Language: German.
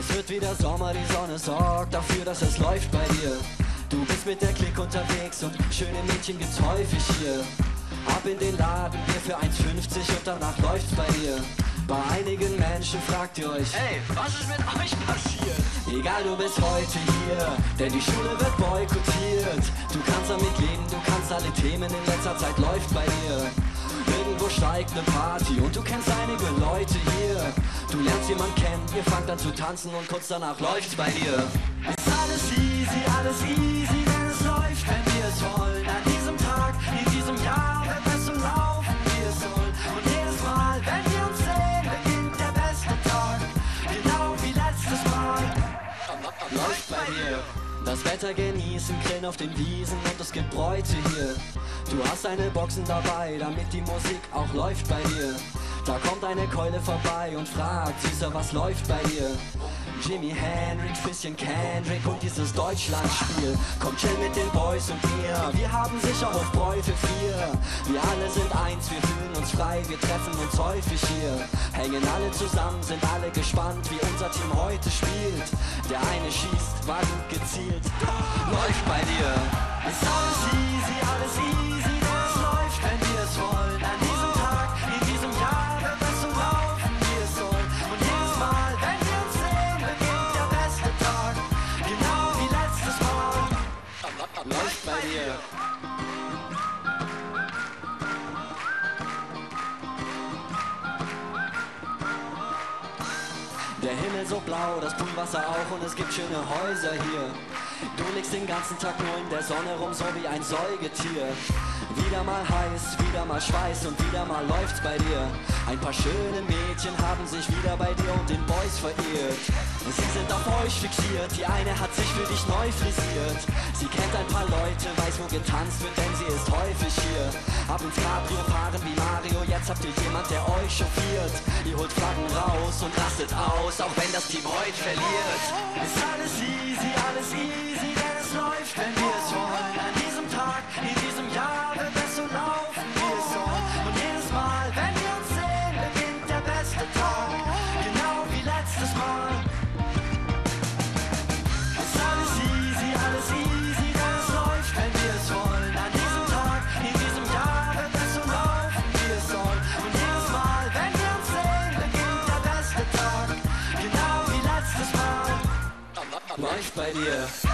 Es wird wieder Sommer, die Sonne sorgt dafür, dass es läuft bei dir. Du bist mit der Klick unterwegs und schöne Mädchen gibt's häufig hier. Ab in den Laden, Bier für 1,50 und danach läuft's bei dir. Bei einigen Menschen fragt ihr euch, Ey, was ist mit euch passiert? egal du bist heute hier, denn die Schule wird boykottiert. Du kannst damit leben, du kannst alle Themen, in letzter Zeit läuft bei dir. Irgendwo steigt ne Party und du kennst einige Leute hier. Du lernst jemanden kennen, ihr fangt an zu tanzen und kurz danach läuft's bei dir. Ist alles easy, alles easy, denn es läuft, wenn wir es wollen. An diesem Tag, in diesem Jahr wird es so laufen, wie es soll. Und jedes Mal, wenn wir uns sehen, beginnt der beste Tag. Genau wie letztes Mal. Läuft bei dir. Das Wetter genießen, grillen auf den Wiesen und es gibt Bräute hier. Du hast deine Boxen dabei, damit die Musik auch läuft bei dir. Da kommt eine Keule vorbei und fragt, Süßer, was läuft bei dir? Jimi Hendrix, bisschen Kendrick und dieses Deutschlandspiel. Komm chill mit den Boys und mir, wir haben sicher auf Bräute vier. Wir alle sind eins, wir fühlen uns frei, wir treffen uns häufig hier. Hängen alle zusammen, sind alle gespannt, wie unser Team heute spielt. Der eine schießt, war gut gezielt. Läuft bei dir. Ist alles easy, alles easy, Der Himmel so blau, das Poolwasser auch und es gibt schöne Häuser hier. Du liegst den ganzen Tag nur in der Sonne rum, so wie ein Säugetier. Wieder mal heiß, wieder mal Schweiß und wieder mal läuft's bei dir. Ein paar schöne Mädchen haben sich wieder bei dir und den Boys verirrt. Sie sind auf euch fixiert, die eine hat sich für dich neu frisiert. Sie kennt ein paar Leute, weiß wo getanzt wird, denn sie ist häufig hier. Ab ins Cabrio fahren wie Mario, jetzt habt ihr jemand, der euch chauffiert. Ihr holt Flaggen raus und rastet aus, auch wenn das Team heute verliert. Ist alles easy, alles easy, bei dir.